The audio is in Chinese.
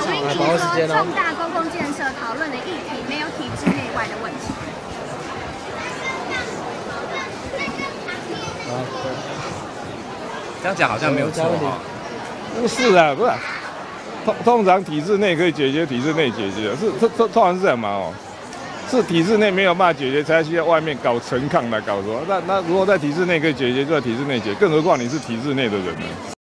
提说重大公共建设讨论的议题没有体制内外的问题。啊，这样讲好像没有错哈。不是啊，不是。通通常体制内可以解决，体制内解决是通通通常是这样嘛哦，是体制内没有办法解决，才需要外面搞陈抗来搞什么？那那如果在体制内可以解决，就在体制内解，更何况你是体制内的人呢？